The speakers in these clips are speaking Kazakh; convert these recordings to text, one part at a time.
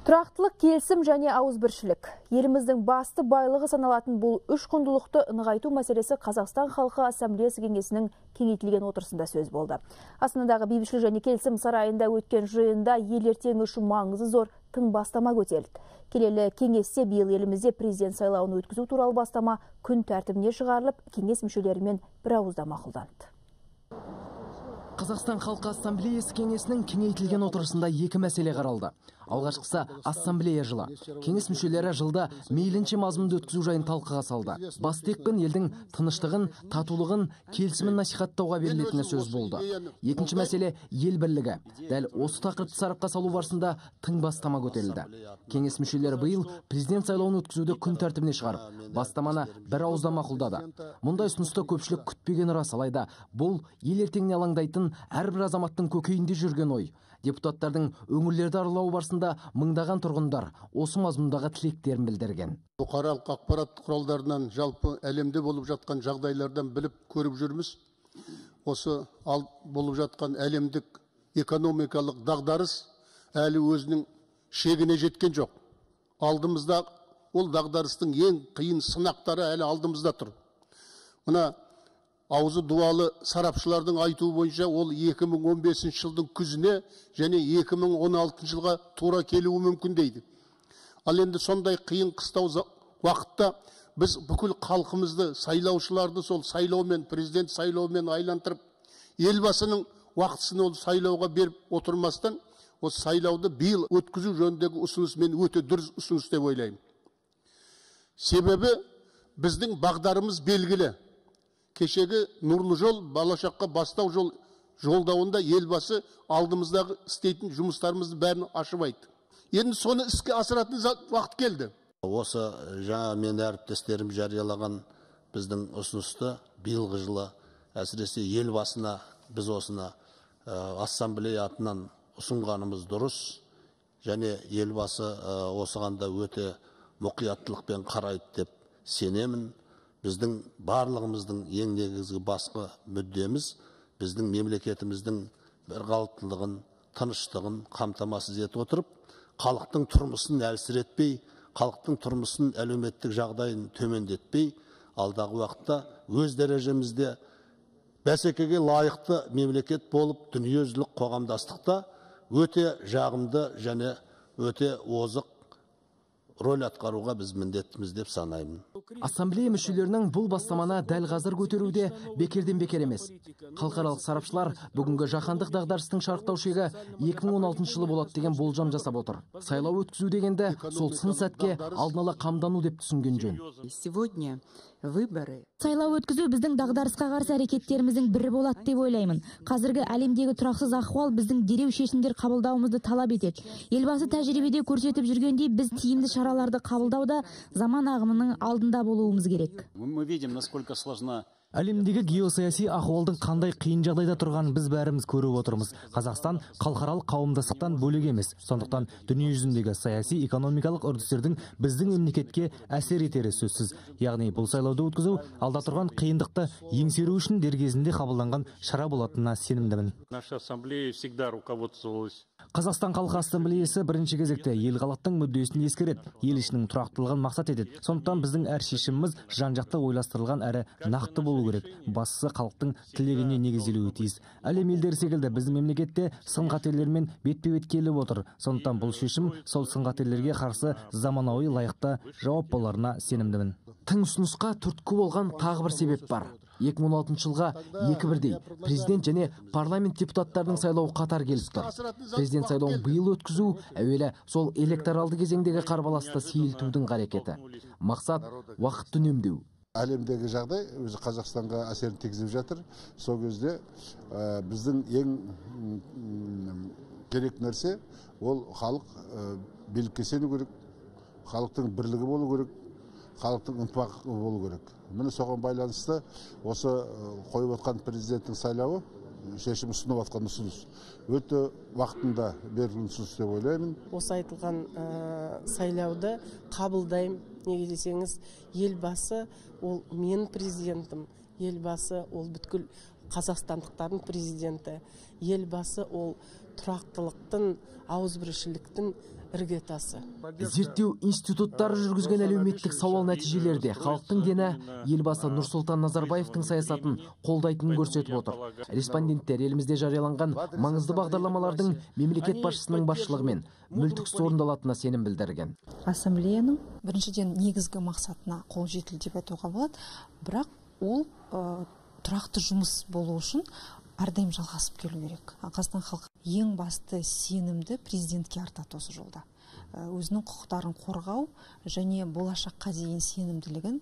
Тұрақтылық, келісім және ауызбіршілік. Еліміздің басты байлығы саналатын бұл үш құндылықты нығайту мәселесі Қазақстан халқы ассамблеясы кеңесінің кеңейтілген отырысында сөз болды. Астанадағы бейбітшілік және келісім сарайында өткен жиында ел ертеңі үшін маңызы зор тың бастама көтерілді. Келелі кеңесте биыл елімізде президент сайлауын өткізу туралы бастама күн тәртібіне шығарылып, кеңес мүшелерімен бір ауызда мақұлданды. Қазақстан халқы ассамблеясы кеңесінің кеңейтілген отырысында екі мәселе қаралды. Алғашқысы ассамблея жылы. Кеңес мүшелері жылда мейлінше мазмұнды өткізу жайын талқыға салды. Басты екпін елдің тыныштығын, татулығын, келісімін насихаттауға берілетіні сөз болды. Екінші мәселе ел бірлігі. Дәл осы тақырыпты сарапқа салу барысында тың бастама көтерілді. Кеңес мүшелері биыл президент сайлауын өткізуді күн тәртібіне шығарып, бастаманы бір ауыздан мақұлдады. Мұндай ұсынысты көпшілік күтпеген рас, алайда бұл ел ертеңіне алаңдайтын әрбір азаматтың көкейінде жүрген ой депутаттардың өңірлерді аралауы барысында мыңдаған тұрғындар осы мазмұндағы тілектерін білдірген. Бұқаралық ақпарат құралдарынан жалпы әлемде болып жатқан жағдайлардан біліп көріп жүрміз. Осы ал болып жатқан әлемдік экономикалық дағдарыс әлі өзінің шегіне жеткен жоқ. Алдымызда ол дағдарыстың ең қиын сынақтары әлі алдымызда тұр. Мына аузы дуалы сарапшылардың айтуы бойынша ол 2015 жылдың күзіне және 2016 жылға тура келуі мүмкін дейді. Ал енді сондай қиын қыстау уақытта біз бүкіл халқымызды сайлаушыларды сол сайлаумен президент сайлауымен айлантырып елбасының уақытысын ол сайлауға беріп отырмастан осы сайлауды биыл өткізу жөніндегі ұсыныс мен өте дұрыс ұсыныс деп ойлаймын. Себебі біздің бағдарымыз белгілі. Кешегі нұрлы жол балашаққа бастау жол жолдауында елбасы алдымыздағы істейтін жұмыстарымызды бәрін ашып айтты. Енді соны іске асыратын уақыт келді. Осы жаңа мен әріптестерім жариялаған біздің ұсынысты биылғы жылы әсіресе елбасына біз осыны ассамблея атынан ұсынғанымыз дұрыс. Және елбасы осыған да өте мұқияттылықпен қарайды деп сенемін. Біздің барлығымыздың ең негізгі басқы мүддеміз біздің мемлекетіміздің бірқалыптылығын тыныштығын қамтамасыз етіп отырып халықтың тұрмысын әлсіретпей халықтың тұрмысын әлеуметтік жағдайын төмендетпей алдағы уақытта өз дәрежемізде бәсекеге лайықты мемлекет болып дүниежүзілік қоғамдастықта өте жағымды және өте озық рөл атқаруға біз міндеттіміз деп санаймын. Ассамблея мүшелерінің бұл бастаманы дәл қазір көтеруде бекерден бекер емес. Халықаралық сарапшылар бүгінгі жаһандық дағдарыстың шарықтау шегі 2016 жылы болады деген болжам жасап отыр. Сайлау өткізу дегенді сол сын сәтке алдын ала қамдану деп түсінген жөн. сегодня выборы сайлау өткізу біздің дағдарысқа қарсы әрекеттеріміздің бірі болады деп ойлаймын. Қазіргі әлемдегі тұрақсыз ахуал біздің дереу шешімдер қабылдауымызды талап етеді. Елбасы тәжірибеде көрсетіп жүргендей біз тиімді шараларды қабылдауда заман ағымының алдында болуымыз керек. Мы видим насколько сложна әлемдегі геосаяси ахуалдың қандай қиын жағдайда тұрғанын біз бәріміз көріп отырмыз. Қазақстан халықаралық қауымдастықтан бөлек емес. Сондықтан дүние жүзіндегі саяси экономикалық үрдістердің біздің мемлекетке әсер етері сөзсіз. Яғни бұл сайлауды өткізу алда тұрған қиындықты еңсеру үшін дер кезінде қабылданған шара болатынына сенімдімін. Наша ассамблея всегда руководствовалась. Қазақстан халқы ассамблеясы бірінші кезекте ел халықтың мүддесін ескереді ел ішінің тұрақтылығын мақсат етеді. Сондықтан біздің әр шешіміміз жан жақты ойластырылған әрі нақты болу керек. Бастысы халықтың тілегіне негізделуі тиіс. Әлем елдері секілді біздің мемлекетте сын қатерлермен бетпе бет келіп отыр. Сондықтан бұл шешім сол сын қатерлерге қарсы заманауи лайықты жауап боларына сенімдімін. Тың ұсынысқа түрткі болған тағы бір себеп бар. 2016 жылға екі бірдей президент және парламент депутаттарының сайлауы қатар келіп тұр. Президент сайлауын биыл өткізу әуелі сол электоралды кезеңдегі қарбаласты сейілтудің қарекеті. Мақсат уақытты үнемдеу. Әлемдегі жағдай өзі қазақстанға әсерін тигізіп жатыр. Сол кезде біздің ең керек нәрсе ол халық билікке сену керек халықтың бірлігі болу керек халықтың ынтымағы болу керек. Міне соған байланысты осы қойып отқан президенттің сайлауы шешім ұсынып жатқан ұсыныс өте уақытында берілген ұсыныс деп ойлаймын. Осы айтылған сайлауды қабылдаймын. Неге десеңіз елбасы ол менің президентім елбасы ол бүткіл қазақстандықтардың президенті. Елбасы ол тұрақтылықтың ауызбіршіліктің іргетасы. Зерттеу институттары жүргізген әлеуметтік сауал нәтижелерде халықтың дені елбасы нұрсұлтан назарбаевтың саясатын қолдайтынын көрсетіп отыр. респонденттер елімізде жарияланған маңызды бағдарламалардың мемлекет басшысының басшылығымен мүлтіксіз орындалатынына сенім білдірген. Ассамблеяның біріншіден негізгі мақсатына қол жетілді деп айтуға болады. Бірақ ол ә, тұрақты жұмыс болу үшін әрдайым жалғасып келу керек. Қазақстан халқы ең басты сенімді президентке артады осы жолда. Өзінің құқықтарын қорғау және болашаққа деген сенімділігін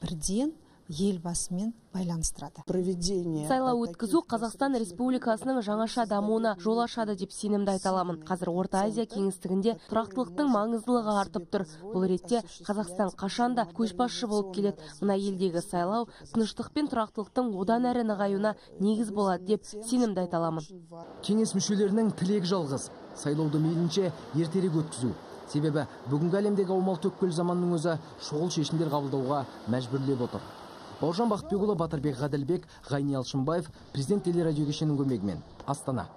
бірден елбасымен байланыстырады. Проведение сайлау өткізу қазақстан республикасының жаңаша дамуына жол ашады деп сенімді айта аламын. Қазір орта азия кеңістігінде тұрақтылықтың маңыздылығы артып тұр. Бұл ретте қазақстан қашанда көшбасшы болып келеді? Мына елдегі сайлау тыныштық пен тұрақтылықтың одан әрі нығаюына негіз болады деп сенімді айта аламын. кеңес мүшелерінің тілегі жалғыз. Сайлауды мейлінше ертерек өткізу. Себебі бүгінгі әлемдегі аумал төкпел заманның өзі шұғыл шешімдер қабылдауға мәжбүрлеп отыр. Бауыржан бақытбекұлы батырбек ғаділбек ғайни алшынбаев президент телерадио кешенінің көмегімен. Астана.